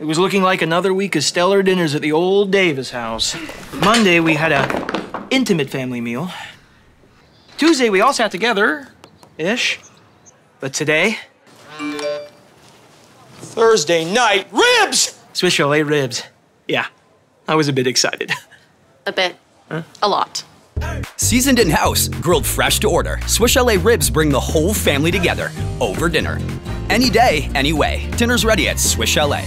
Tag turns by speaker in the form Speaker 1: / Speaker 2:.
Speaker 1: It was looking like another week of stellar dinners at the old Davis house. Monday, we had a intimate family meal. Tuesday, we all sat together, ish. But today, Thursday night, ribs! Swiss chalet ribs. Yeah, I was a bit excited.
Speaker 2: A bit. A lot.
Speaker 3: Seasoned in house, grilled fresh to order, Swiss Chalet ribs bring the whole family together over dinner. Any day, any way. Dinner's ready at Swiss Chalet.